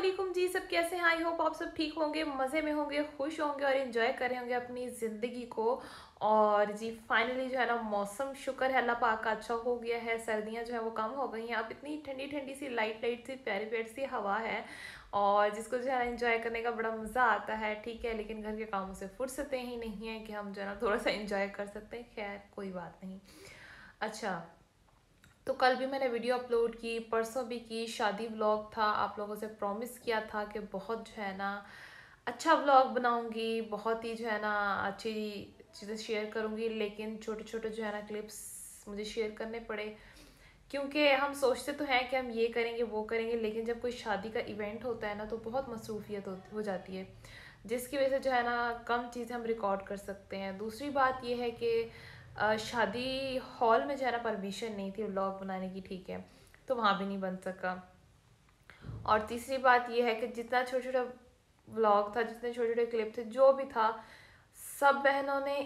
वालेकुम जी, सब कैसे हैं? आई होप आप सब ठीक होंगे, मज़े में होंगे, खुश होंगे और इन्जॉय कर होंगे अपनी ज़िंदगी को। और जी फाइनली जो है ना, मौसम शुक्र है, अल्लाह पाक का अच्छा हो गया है, सर्दियाँ जो है वो कम हो गई हैं। अब इतनी ठंडी ठंडी सी लाइट लाइट सी प्यारी प्यारी सी हवा है और जिसको जो है ना इन्जॉय करने का बड़ा मज़ा आता है, ठीक है? लेकिन घर के कामों से फुर्सतें ही नहीं है कि हम जो है ना, थोड़ा सा इंजॉय कर सकते हैं। खैर, कोई बात नहीं। अच्छा तो कल भी मैंने वीडियो अपलोड की परसों भी की शादी व्लॉग था आप लोगों से प्रॉमिस किया था कि बहुत जो है ना अच्छा व्लॉग बनाऊँगी बहुत ही जो है ना अच्छी चीज़ें शेयर करूँगी लेकिन छोटे छोटे जो है ना क्लिप्स मुझे शेयर करने पड़े। क्योंकि हम सोचते तो हैं कि हम ये करेंगे वो करेंगे लेकिन जब कोई शादी का इवेंट होता है ना तो बहुत मसरूफियत हो, जाती है। जिसकी वजह से जो है ना कम चीज़ें हम रिकॉर्ड कर सकते हैं। दूसरी बात यह है कि शादी हॉल में जो है ना परमिशन नहीं थी व्लॉग बनाने की, ठीक है तो वहाँ भी नहीं बन सका। और तीसरी बात यह है कि जितना छोटे छोटा व्लॉग था, जितने छोटे छोटे क्लिप थे, जो भी था, सब बहनों ने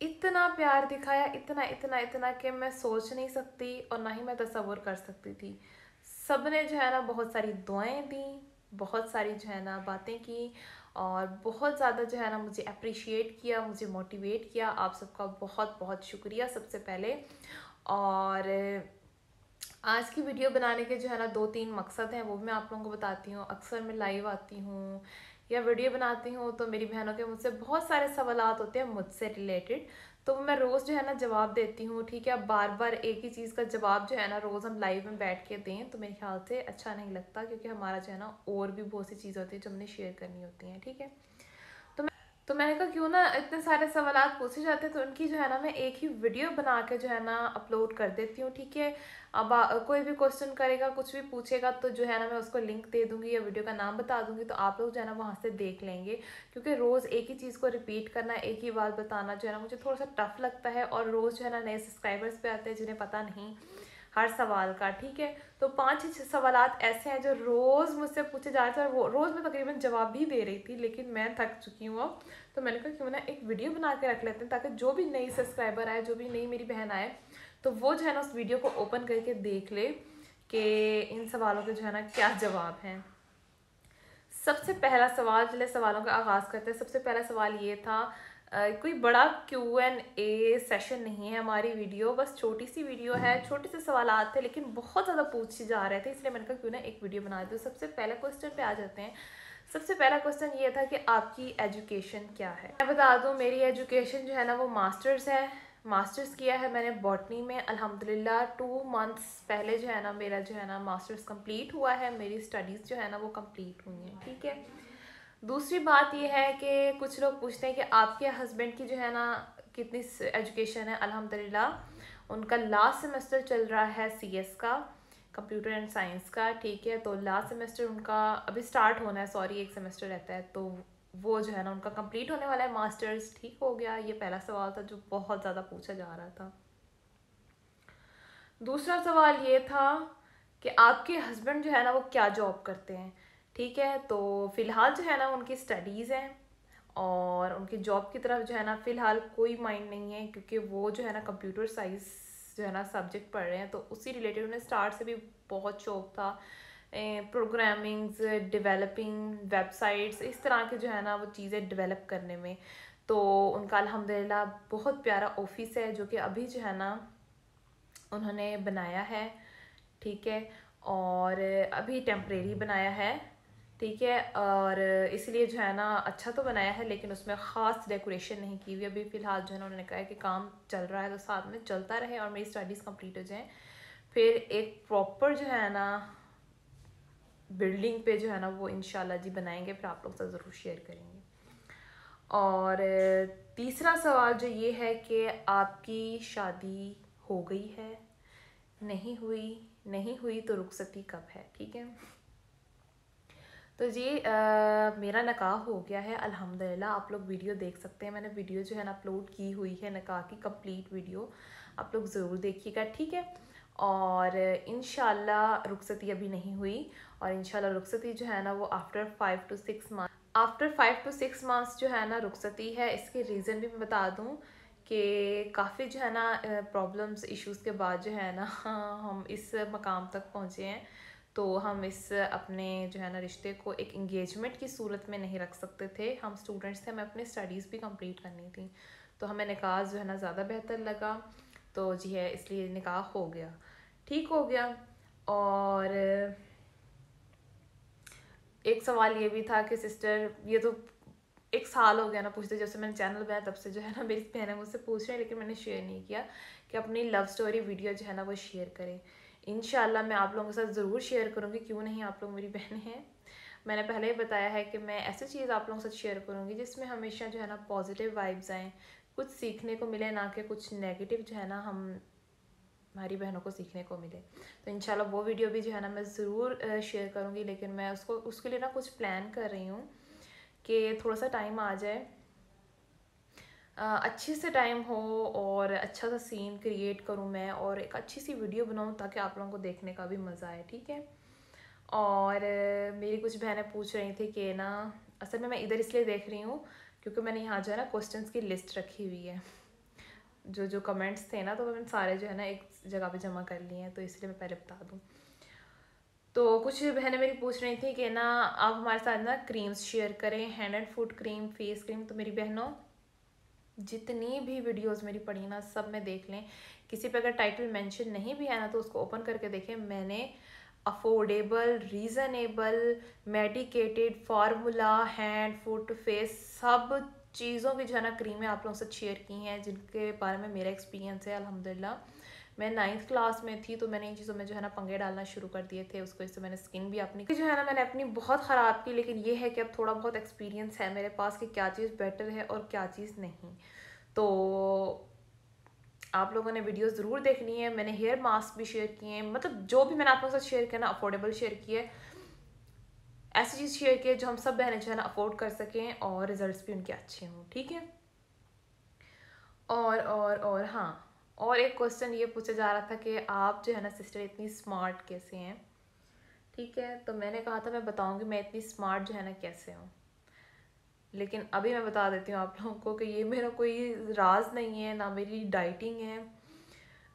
इतना प्यार दिखाया, इतना इतना इतना कि मैं सोच नहीं सकती और ना ही मैं तस्वुर कर सकती थी। सबने जो है ना बहुत सारी दुआएँ दी, बहुत सारी जो है ना बातें की और बहुत ज़्यादा जो है ना मुझे अप्रिशिएट किया, मुझे मोटिवेट किया। आप सबका बहुत बहुत शुक्रिया सबसे पहले। और आज की वीडियो बनाने के जो है ना दो तीन मकसद हैं, वो भी मैं आप लोगों को बताती हूँ। अक्सर मैं लाइव आती हूँ या वीडियो बनाती हूँ तो मेरी बहनों के मुझसे बहुत सारे सवाल होते हैं मुझसे रिलेटेड तो मैं रोज़ जो है ना जवाब देती हूँ, ठीक है? अब बार बार एक ही चीज़ का जवाब जो है ना रोज़ हम लाइव में बैठ के दें तो मेरे ख्याल से अच्छा नहीं लगता क्योंकि हमारा जो है ना और भी बहुत सी चीज़ें होती हैं जो हमने शेयर करनी होती हैं, ठीक है? तो मैंने कहा, क्यों ना इतने सारे सवाल पूछे जाते हैं तो उनकी जो है ना, मैं एक ही वीडियो बना के जो है ना अपलोड कर देती हूँ, ठीक है? अब कोई भी क्वेश्चन करेगा, कुछ भी पूछेगा तो जो है ना, मैं उसको लिंक दे दूँगी या वीडियो का नाम बता दूँगी तो आप लोग जो है ना, वहाँ से देख लेंगे, क्योंकि रोज़ एक ही चीज़ को रिपीट करना, एक ही बात बताना जो है ना, मुझे थोड़ा सा टफ लगता है और रोज़ जो है ना, नए सब्सक्राइबर्स पे आते हैं, जिन्हें पता नहीं हर सवाल का, ठीक है? तो पाँच छः सवाल ऐसे हैं जो रोज़ मुझसे पूछे जा रहे थे और वो रोज़ मैं तकरीबन जवाब भी दे रही थी, लेकिन मैं थक चुकी हूँ अब। तो मैंने कहा, क्यों ना एक वीडियो बना के रख लेते हैं ताकि जो भी नई सब्सक्राइबर आए, जो भी नई मेरी बहन आए तो वो जो है ना उस वीडियो को ओपन करके देख ले कि इन सवालों के जो है ना क्या जवाब हैं। सबसे पहला सवाल चले सवालों का आगाज़ करते हैं, सबसे पहला सवाल ये था कोई बड़ा क्यू एन ए सेशन नहीं है हमारी वीडियो बस छोटी सी वीडियो है, छोटे से सवाल थे, लेकिन बहुत ज़्यादा पूछे जा रहे थे, इसलिए मैंने कहा क्यों ना एक वीडियो बना दो। सबसे पहले क्वेश्चन पे आ जाते हैं। सबसे पहला क्वेश्चन ये था कि आपकी एजुकेशन क्या है? मैं बता दूँ, मेरी एजुकेशन जो है ना, वो मास्टर्स है। मास्टर्स किया है मैंने बॉटनी में, अल्हम्दुलिल्लाह टू मंथ्स पहले जो है ना, मेरा जो है ना मास्टर्स कंप्लीट हुआ है। मेरी स्टडीज़ जो है ना, वो कंप्लीट हुई हैं, ठीक है? दूसरी बात यह है कि कुछ लोग पूछते हैं कि आपके हस्बैंड की जो है ना कितनी एजुकेशन है, अल्हम्दुलिल्लाह। उनका लास्ट सेमेस्टर चल रहा है सीएस का कंप्यूटर एंड साइंस का, ठीक है? तो लास्ट सेमेस्टर उनका अभी स्टार्ट होना है सॉरी एक सेमेस्टर रहता है। तो वो जो है ना, उनका कंप्लीट होने वाला है मास्टर्स ठीक हो गया। ये पहला सवाल था जो बहुत ज़्यादा पूछा जा रहा था। दूसरा सवाल ये था कि आपके हस्बैंड जो है ना, वो क्या जॉब करते हैं? ठीक है? तो फ़िलहाल जो है ना, उनकी स्टडीज़ हैं और उनकी जॉब की तरफ़ जो है ना, फ़िलहाल कोई माइंड नहीं है क्योंकि वो जो है ना कंप्यूटर साइंस जो है ना सब्जेक्ट पढ़ रहे हैं। तो उसी रिलेटेड उन्हें स्टार्ट से भी बहुत शौक था। प्रोग्रामिंग्स डेवलपिंग वेबसाइट्स इस तरह के जो है ना, वो चीज़ें डेवलप करने में। तो उनका अल्हम्दुलिल्लाह बहुत प्यारा ऑफ़िस है जो कि अभी जो है ना, उन्होंने बनाया है। ठीक है? और अभी टेम्परेरी बनाया है। ठीक है, और इसलिए जो है ना अच्छा तो बनाया है, लेकिन उसमें ख़ास डेकोरेशन नहीं की हुई अभी फ़िलहाल जो है ना, उन्होंने कहा है कि काम चल रहा है तो साथ में चलता रहे और मेरी स्टडीज़ कंप्लीट हो जाएँ। फिर एक प्रॉपर जो है ना बिल्डिंग पे जो है ना, वो इन जी बनाएँगे, फिर आप लोग से ज़रूर शेयर करेंगे। और तीसरा सवाल जो ये है कि आपकी शादी हो गई है? नहीं हुई नहीं हुई तो रुखसती कब है? ठीक है? तो जी आ, मेरा नकाह हो गया है अल्हम्दुलिल्लाह आप लोग वीडियो देख सकते हैं। मैंने वीडियो जो है ना अपलोड की हुई है नकाह की कंप्लीट वीडियो। आप लोग ज़रूर देखिएगा ठीक है? और इन रुखसती अभी नहीं हुई और इन रुखसती जो है ना वो after five to six month after five to six months जो है ना रुखसती है। इसके रीज़न भी मैं बता दूँ कि काफ़ी जो है ना प्रॉब्लम्स इश्यूज़ के बाद जो है ना हम इस मकाम तक पहुँचे हैं। तो हम इस अपने जो है ना रिश्ते को एक इंगेजमेंट की सूरत में नहीं रख सकते थे। हम स्टूडेंट्स थे, हमें अपनी स्टडीज़ भी कंप्लीट करनी थी। तो हमें निकाह जो है ना ज़्यादा बेहतर लगा। तो जी है, इसलिए निकाह हो गया। ठीक हो गया। और एक सवाल ये भी था कि सिस्टर ये तो एक साल हो गया ना पूछते, जब से मैंने चैनल बनाया, तब से जो है ना मेरी बहनें मुझसे पूछ रहे हैं, लेकिन मैंने शेयर नहीं किया कि अपनी लव स्टोरी वीडियो जो है ना वो शेयर करें। इन मैं आप लोगों के साथ ज़रूर शेयर करूँगी, क्यों नहीं आप लोग मेरी बहन हैं? मैंने पहले ही बताया है कि मैं ऐसी चीज़ आप लोगों के साथ शेयर करूँगी जिसमें हमेशा जो है ना पॉजिटिव वाइब्स आएँ, कुछ सीखने को मिले ना कि कुछ नेगेटिव जो है ना हम हमारी बहनों को सीखने को मिले। तो इंशाल्लाह वो वीडियो भी जो है ना मैं ज़रूर शेयर करूँगी, लेकिन मैं उसको, उसके लिए ना कुछ प्लान कर रही हूँ कि थोड़ा सा टाइम आ जाए। अच्छे से टाइम हो और अच्छा सा सीन क्रिएट करूँ मैं और एक अच्छी सी वीडियो बनाऊँ ताकि आप लोगों को देखने का भी मज़ा आए, ठीक है? और मेरी कुछ बहनें पूछ रही थी कि ना, असल में मैं इधर इसलिए देख रही हूँ क्योंकि मैंने यहाँ जो है ना क्वेश्चंस की लिस्ट रखी हुई है। जो जो कमेंट्स थे ना तो मैंने सारे जो है ना एक जगह पे जमा कर लिए हैं तो इसलिए मैं पहले बता दूँ। तो कुछ बहनें मेरी पूछ रही थी कि ना, आप हमारे साथ ना क्रीम्स शेयर करें hand and foot cream face cream तो मेरी बहनों जितनी भी वीडियोस मेरी पढ़ी ना, सब में देख लें। किसी पे अगर टाइटल मेंशन नहीं भी है ना तो उसको ओपन करके देखें। मैंने affordable reasonable medicated formula hand foot face सब चीज़ों की जो है ना क्रीमें आप लोगों से शेयर की हैं, जिनके बारे में मेरा एक्सपीरियंस है, अल्हम्दुलिल्लाह। मैं नाइन्थ क्लास में थी तो मैंने इन चीज़ों में जो है ना पंगे डालना शुरू कर दिए थे, उसको इससे मैंने स्किन भी अपनी जो है ना मैंने अपनी बहुत ख़राब की, लेकिन ये है कि अब थोड़ा बहुत एक्सपीरियंस है मेरे पास कि क्या चीज़ बेटर है और क्या चीज़ नहीं। तो आप लोगों ने वीडियो ज़रूर देखनी है, मैंने हेयर मास्क भी शेयर किए हैं मतलब जो भी मैंने आप लोगों से शेयर किया ना अफोर्डेबल शेयर किए ऐसी चीज़ शेयर की जो हम सब बहनें जो है ना अफोर्ड कर सकें और रिजल्ट्स भी उनके अच्छे हों, ठीक है? और और और हाँ। और एक क्वेश्चन ये पूछा जा रहा था कि आप जो है ना सिस्टर इतनी स्मार्ट कैसे हैं? ठीक है तो मैंने कहा था, मैं बताऊँगी मैं इतनी स्मार्ट जो है ना कैसे हूँ। लेकिन अभी मैं बता देती हूँ आप लोगों को कि ये मेरा कोई राज नहीं है, ना मेरी डाइटिंग है,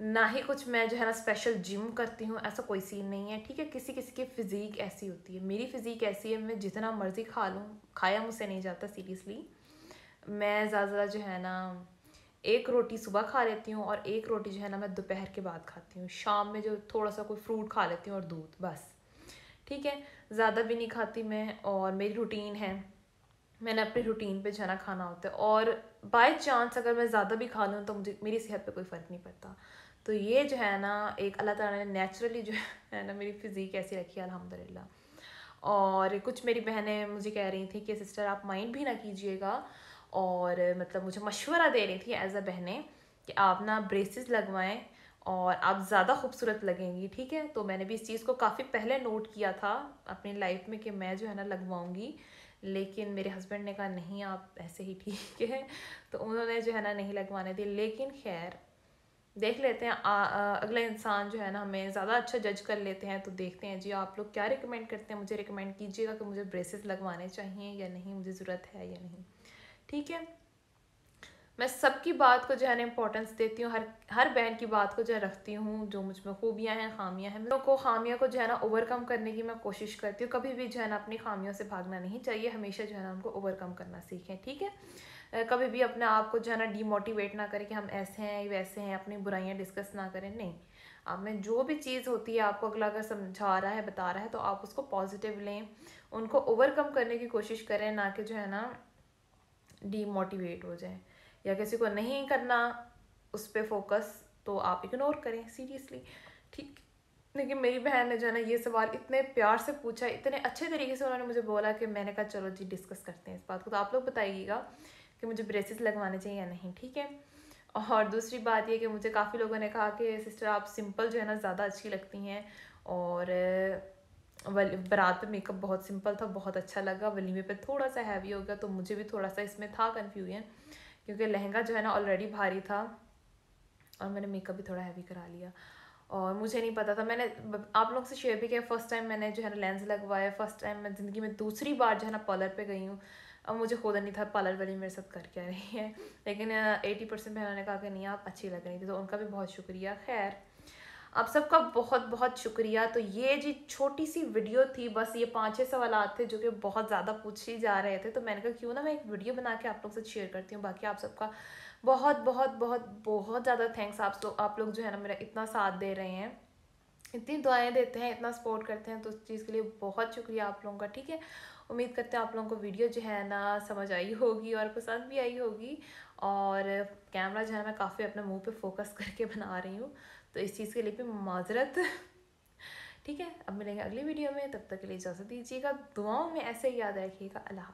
ना ही कुछ मैं जो है ना स्पेशल जिम करती हूँ, ऐसा कोई सीन नहीं है। ठीक है किसी किसी की फ़िज़ीक ऐसी होती है। मेरी फ़िज़ीक ऐसी है, मैं जितना मर्ज़ी खा लूँ, खाया मुझसे नहीं जाता सीरियसली मैं ज़्यादा जो है ना एक रोटी सुबह खा लेती हूँ और एक रोटी जो है ना मैं दोपहर के बाद खाती हूँ। शाम में जो थोड़ा सा कोई फ्रूट खा लेती हूँ और दूध, बस। ठीक है? ज़्यादा भी नहीं खाती मैं और मेरी रूटीन है। मैंने अपने रूटीन पे जाना खाना होता है। और बाय चांस अगर मैं ज़्यादा भी खा लूँ तो मुझे, मेरी सेहत पे कोई फ़र्क नहीं पड़ता। तो ये जो है ना, एक अल्लाह ताला ने नेचुरली जो है ना मेरी फ़िज़ीक ऐसी रखी है, अल्हम्दुलिल्लाह। और कुछ मेरी बहनें मुझे कह रही थी कि, सिस्टर, आप माइंड भी ना कीजिएगा और मतलब मुझे मशवरा दे रही थी एज अ बहनें कि आप ना ब्रेसेस लगवाएँ और आप ज़्यादा खूबसूरत लगेंगी, ठीक है? तो मैंने भी इस चीज़ को काफ़ी पहले नोट किया था अपनी लाइफ में कि मैं जो है ना लगवाऊँगी, लेकिन मेरे हस्बैंड ने कहा, नहीं, आप ऐसे ही ठीक है। तो उन्होंने जो है ना नहीं लगवाने दी। लेकिन खैर, देख लेते हैं अगला इंसान जो है ना हमें ज़्यादा अच्छा जज कर लेते हैं तो देखते हैं, जी, आप लोग क्या रिकमेंड करते हैं? मुझे रिकमेंड कीजिएगा कि मुझे ब्रेसेस लगवाने चाहिए या नहीं? मुझे ज़रूरत है या नहीं? ठीक है? मैं सबकी बात को जो है ना इम्पोर्टेंस देती हूँ, हर हर बहन की बात को जो है रखती हूँ, जो मुझमें खूबियाँ हैं, खामियाँ हैं। मेरे को खामियों को जो है ना ओवरकम करने की मैं कोशिश करती हूँ। कभी भी जो है ना अपनी खामियों से भागना नहीं चाहिए, हमेशा जो है ना उनको ओवरकम करना सीखें, ठीक है? कभी भी अपने आप को जो है ना डीमोटिवेट ना करें कि हम ऐसे हैं वैसे हैं, अपनी बुराइयाँ डिस्कस ना करें, नहीं। आप में जो भी चीज़ होती है, आपको अगला अगर समझा रहा है, बता रहा है तो आप उसको पॉजिटिव लें, उनको ओवरकम करने की कोशिश करें, ना कि जो है ना डीमोटिवेट हो जाए। या किसी को नहीं करना, उस पर फोकस तो आप इग्नोर करें सीरियसली ठीक। लेकिन मेरी बहन ने जो है ना, ये सवाल इतने प्यार से पूछा, इतने अच्छे तरीके से उन्होंने मुझे बोला कि मैंने कहा, चलो जी डिस्कस करते हैं इस बात को। तो आप लोग बताइएगा कि मुझे ब्रेसेस लगवाने चाहिए या नहीं, ठीक है? और दूसरी बात ये कि मुझे काफ़ी लोगों ने कहा कि, सिस्टर, आप सिंपल जो है ना, ज़्यादा अच्छी लगती हैं और बारात पे मेकअप बहुत सिंपल था, बहुत अच्छा लगा। वलीमे पे थोड़ा सा हैवी हो गया तो मुझे भी थोड़ा सा इसमें था कन्फ्यूज़न क्योंकि लहंगा जो है ना ऑलरेडी भारी था और मैंने मेकअप भी थोड़ा हैवी करा लिया। और मुझे नहीं पता था, मैंने, आप लोग से शेयर भी किया फ़र्स्ट टाइम मैंने जो है ना लेंस लगवाया फ़र्स्ट टाइम मैं ज़िंदगी में दूसरी बार जो है ना पार्लर पे गई हूँ। अब मुझे खुद नहीं था पार्लर वाली मेरे साथ करके आ रही है, लेकिन एटी परसेंट बहनों ने कहा कि नहीं, आप अच्छी लग रही थी तो उनका भी बहुत शुक्रिया। खैर आप सबका बहुत बहुत शुक्रिया। तो ये जी छोटी सी वीडियो थी, बस ये पाँच छः सवाल थे जो कि बहुत ज़्यादा पूछे जा रहे थे। तो मैंने कहा, क्यों ना मैं एक वीडियो बना के आप लोग से शेयर करती हूँ? बाकी आप सबका बहुत बहुत बहुत बहुत ज़्यादा थैंक्स। आप लोग आप लोग जो है ना मेरा इतना साथ दे रहे हैं, इतनी दुआएँ देते हैं, इतना सपोर्ट करते हैं तो उस चीज़ के लिए बहुत शुक्रिया आप लोगों का, ठीक है? उम्मीद करते हैं आप लोगों को वीडियो जो है ना समझ आई होगी और पसंद भी आई होगी। और कैमरा जो है मैं काफ़ी अपने मुँह पे फोकस करके बना रही हूँ। तो इस चीज़ के लिए भी माजरत। ठीक है, अब मिलेंगे अगली वीडियो में, तब तक के लिए इजाज़त दीजिएगा, दुआओं में ऐसे ही याद रखिएगा, अल्लाह